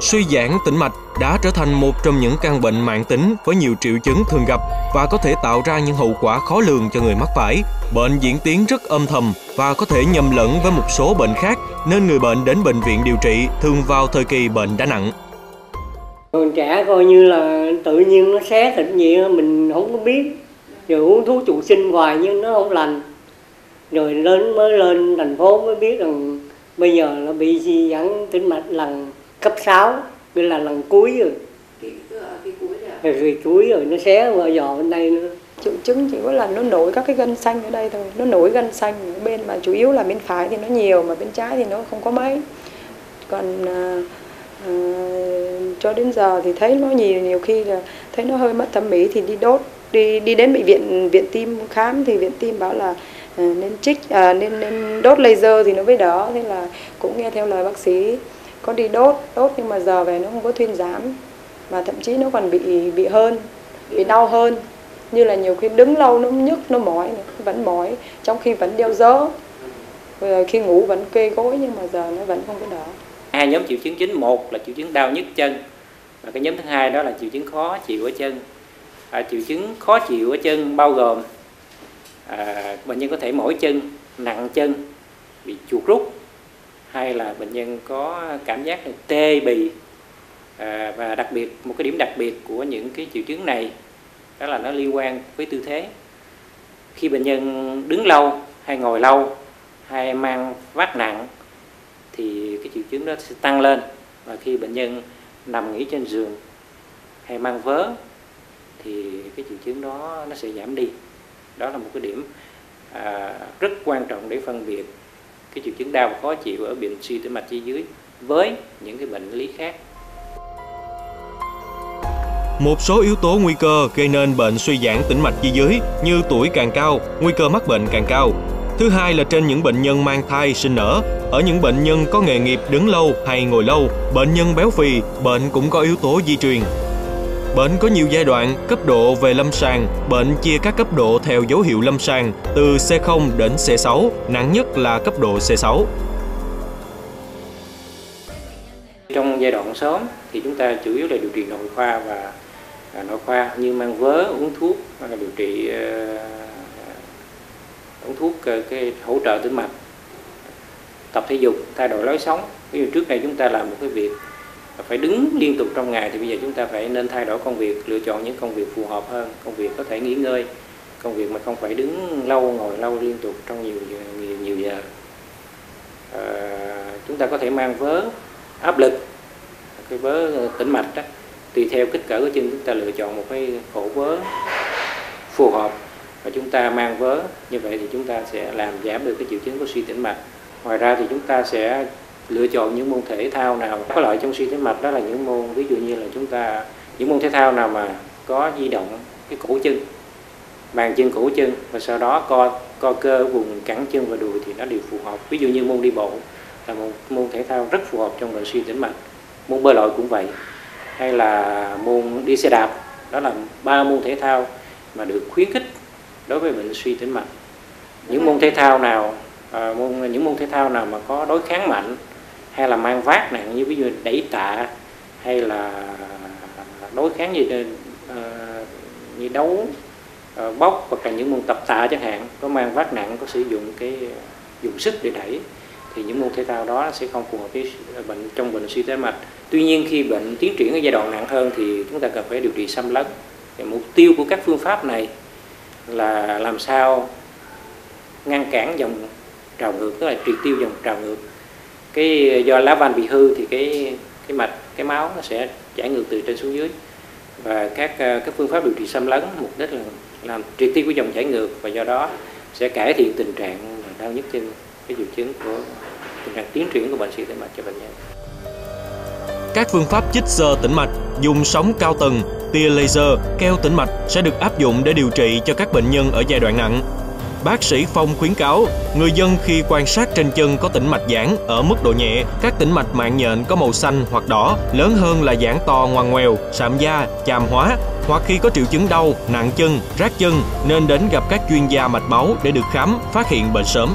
Suy giãn tĩnh mạch đã trở thành một trong những căn bệnh mạng tính với nhiều triệu chứng thường gặp và có thể tạo ra những hậu quả khó lường cho người mắc phải. Bệnh diễn tiến rất âm thầm và có thể nhầm lẫn với một số bệnh khác, nên người bệnh đến bệnh viện điều trị thường vào thời kỳ bệnh đã nặng. Còn trẻ coi như là tự nhiên nó xé thịt gì mình không có biết. Rồi uống thuốc trụ sinh hoài nhưng nó không lành. Rồi lên, mới lên thành phố mới biết rằng bây giờ nó bị suy giãn tĩnh mạch lần cấp 6 đây là lần cuối rồi. Rồi, rồi cuối rồi nó xé vào giò bên đây nữa. Triệu chứng chỉ có là nó nổi các cái gân xanh ở đây thôi. Nó nổi gân xanh ở bên mà chủ yếu là bên phải thì nó nhiều mà bên trái thì nó không có mấy. Còn à, à, cho đến giờ thì thấy nó nhiều nhiều khi là thấy nó hơi mất thẩm mỹ thì đi đốt đi đi đến bệnh viện viện tim khám thì viện tim bảo là à, Ừ, nên trích à, nên nên đốt laser thì nó mới đỡ thế là cũng nghe theo lời bác sĩ có đi đốt đốt nhưng mà giờ về nó không có thuyên giảm. Mà thậm chí nó còn bị bị hơn bị đau hơn. Như là nhiều khi đứng lâu nó nhức nó mỏi vẫn mỏi trong khi vẫn đeo dớ. Rồi khi ngủ vẫn kê gối nhưng mà giờ nó vẫn không có đỡ. Hai nhóm triệu chứng chính một là triệu chứng đau nhức chân và cái nhóm thứ hai đó là triệu chứng khó chịu ở chân. À, triệu chứng khó chịu ở chân bao gồm à, bệnh nhân có thể mỏi chân nặng chân bị chuột rút hay là bệnh nhân có cảm giác tê bì. À, và đặc biệt một cái điểm đặc biệt của những cái triệu chứng này đó là nó liên quan với tư thế. Khi bệnh nhân đứng lâu hay ngồi lâu hay mang vác nặng thì cái triệu chứng đó sẽ tăng lên. Và khi bệnh nhân nằm nghỉ trên giường hay mang vớ thì cái triệu chứng đó nó sẽ giảm đi đó là một cái điểm à, rất quan trọng để phân biệt cái triệu chứng đau và khó chịu ở bệnh suy tĩnh mạch chi dưới với những cái bệnh lý khác một số yếu tố nguy cơ gây nên bệnh suy giãn tĩnh mạch chi dưới như tuổi càng cao, nguy cơ mắc bệnh càng cao. Thứ hai là trên những bệnh nhân mang thai, sinh nở. Ở những bệnh nhân có nghề nghiệp đứng lâu hay ngồi lâu, bệnh nhân béo phì, bệnh cũng có yếu tố di truyền. Bệnh có nhiều giai đoạn, cấp độ về lâm sàng, bệnh chia các cấp độ theo dấu hiệu lâm sàng từ C0 đến C6, nặng nhất là cấp độ C6. Trong giai đoạn sớm thì chúng ta chủ yếu là điều trị nội khoa và à, nội khoa như mang vớ, uống thuốc hoặc là điều trị uh, uống thuốc uh, cái hỗ trợ tĩnh mạch, tập thể dục, thay đổi lối sống. Ví dụ trước đây chúng ta làm một cái việc phải đứng liên tục trong ngày thì bây giờ chúng ta phải nên thay đổi công việc lựa chọn những công việc phù hợp hơn công việc có thể nghỉ ngơi công việc mà không phải đứng lâu ngồi lâu liên tục trong nhiều nhiều, nhiều giờ. À, chúng ta có thể mang vớ áp lực cái vớ tĩnh mạch đó tùy theo kích cỡ của chân chúng ta lựa chọn một cái khổ vớ phù hợp. Và chúng ta mang vớ như vậy thì chúng ta sẽ làm giảm được cái triệu chứng của suy tĩnh mạch. Ngoài ra thì chúng ta sẽ lựa chọn những môn thể thao nào có lợi trong suy tĩnh mạch đó là những môn ví dụ như là chúng ta những môn thể thao nào mà có di động cái cổ chân bàn chân cổ chân và sau đó co co cơ vùng cẳng chân và đùi thì nó đều phù hợp. Ví dụ như môn đi bộ là một môn thể thao rất phù hợp trong bệnh suy tĩnh mạch. Môn bơi lội cũng vậy hay là môn đi xe đạp đó là ba môn thể thao mà được khuyến khích đối với bệnh suy tĩnh mạch. Những môn thể thao nào à, môn những môn thể thao nào mà có đối kháng mạnh hay là mang vác nặng như ví dụ đẩy tạ, hay là đối kháng như ờ, như đấu ờ, bóc hoặc là những môn tập tạ chẳng hạn, có mang vác nặng, có sử dụng cái dùng sức để đẩy, thì những môn thể thao đó sẽ không phù hợp với bệnh, trong bệnh suy tim mạch. Tuy nhiên khi bệnh tiến triển ở giai đoạn nặng hơn thì chúng ta cần phải điều trị xâm lấn. Thì mục tiêu của các phương pháp này là làm sao ngăn cản dòng trào ngược, tức là triệt tiêu dòng trào ngược cái do lá van bị hư thì cái cái mạch cái máu nó sẽ chảy ngược từ trên xuống dưới và các ờ, các phương pháp điều trị xâm lấn mục đích là làm triệt tiêu cái dòng chảy ngược và do đó sẽ cải thiện tình trạng đau nhức trên cái triệu chứng của tình trạng tiến triển của bệnh suy tĩnh mạch cho bệnh nhân. Các phương pháp chích sơ tĩnh mạch, dùng sóng cao tầng, tia laser, keo tĩnh mạch sẽ được áp dụng để điều trị cho các bệnh nhân ở giai đoạn nặng Bác sĩ Phong khuyến cáo, người dân khi quan sát trên chân có tĩnh mạch giãn ở mức độ nhẹ, các tĩnh mạch mạng nhện có màu xanh hoặc đỏ, lớn hơn là giãn to ngoằn ngoèo, sạm da, chàm hóa, hoặc khi có triệu chứng đau, nặng chân, rát chân nên đến gặp các chuyên gia mạch máu để được khám, phát hiện bệnh sớm.